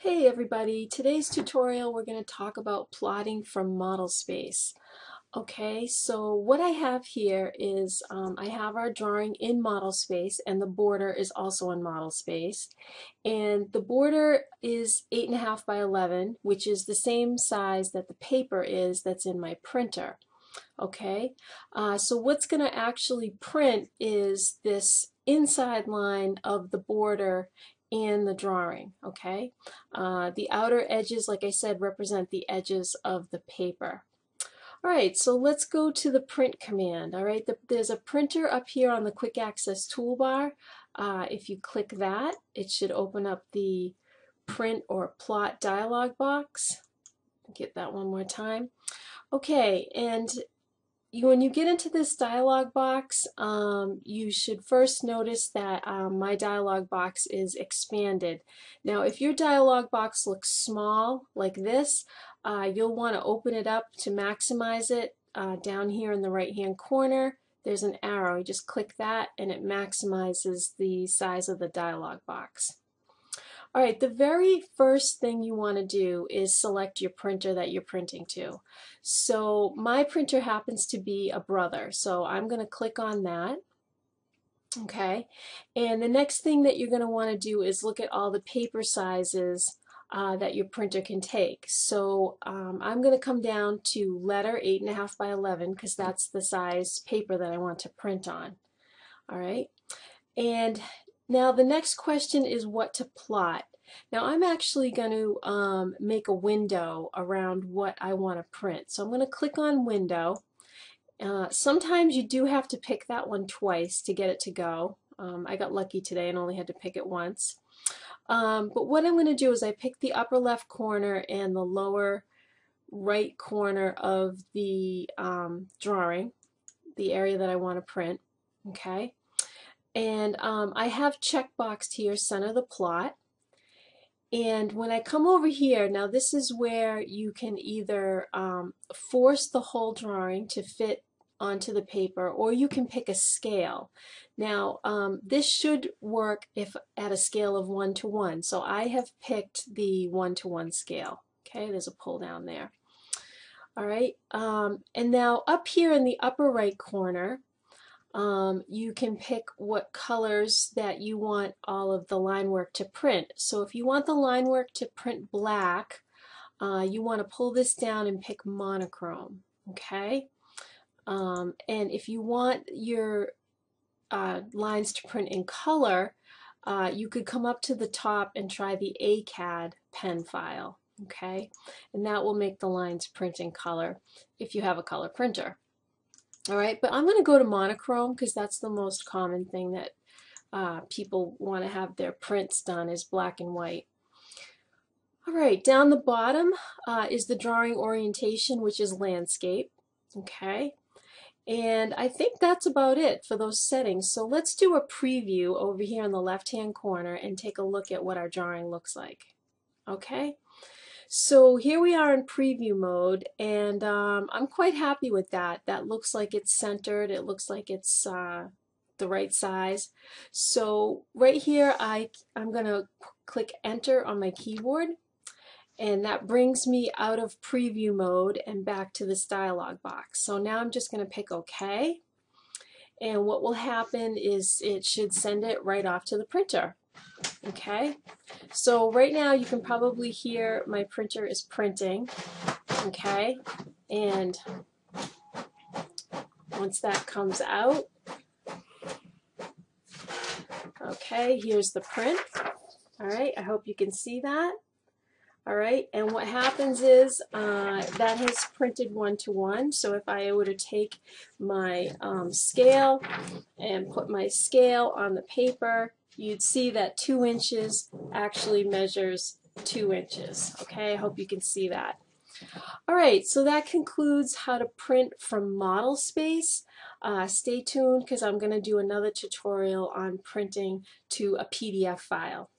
Hey everybody, today's tutorial we're going to talk about plotting from model space. Okay, so what I have here is um, I have our drawing in model space and the border is also in model space and the border is 8.5 by 11 which is the same size that the paper is that's in my printer. Okay, uh, so what's going to actually print is this inside line of the border in the drawing, okay? Uh, the outer edges, like I said, represent the edges of the paper. All right, so let's go to the print command. All right, the, there's a printer up here on the quick access toolbar. Uh, if you click that, it should open up the print or plot dialog box. Get that one more time. Okay, and when you get into this dialog box, um, you should first notice that um, my dialog box is expanded. Now, if your dialog box looks small, like this, uh, you'll want to open it up to maximize it. Uh, down here in the right-hand corner, there's an arrow. You just click that, and it maximizes the size of the dialog box. All right, the very first thing you want to do is select your printer that you're printing to. So my printer happens to be a Brother, so I'm going to click on that. Okay, and the next thing that you're going to want to do is look at all the paper sizes uh, that your printer can take. So um, I'm going to come down to letter 8.5 by 11 because that's the size paper that I want to print on. All right, and now the next question is what to plot. Now I'm actually going to um, make a window around what I want to print. So I'm going to click on window. Uh, sometimes you do have to pick that one twice to get it to go. Um, I got lucky today and only had to pick it once. Um, but what I'm going to do is I pick the upper left corner and the lower right corner of the um, drawing, the area that I want to print. Okay. And um, I have checkboxed here center the plot. And when I come over here, now this is where you can either um, force the whole drawing to fit onto the paper or you can pick a scale. Now um, this should work if at a scale of 1 to 1. So I have picked the 1 to 1 scale. Okay, there's a pull down there. All right, um, and now up here in the upper right corner, um, you can pick what colors that you want all of the line work to print. So if you want the line work to print black, uh, you want to pull this down and pick monochrome. Okay? Um, and if you want your uh, lines to print in color, uh, you could come up to the top and try the ACAD pen file. Okay? And that will make the lines print in color if you have a color printer. All right, but I'm going to go to monochrome because that's the most common thing that uh, people want to have their prints done is black and white. All right, down the bottom uh, is the drawing orientation, which is landscape. Okay, and I think that's about it for those settings. So let's do a preview over here in the left-hand corner and take a look at what our drawing looks like. Okay. So here we are in preview mode and um, I'm quite happy with that. That looks like it's centered. It looks like it's uh, the right size. So right here I, I'm going to click enter on my keyboard and that brings me out of preview mode and back to this dialog box. So now I'm just going to pick OK and what will happen is it should send it right off to the printer. Okay, so right now you can probably hear my printer is printing. Okay, and once that comes out, okay, here's the print. All right, I hope you can see that. All right, and what happens is uh, that has printed one-to-one. -one. So if I were to take my um, scale and put my scale on the paper, you'd see that two inches actually measures two inches. Okay, I hope you can see that. All right, so that concludes how to print from model space. Uh, stay tuned because I'm going to do another tutorial on printing to a PDF file.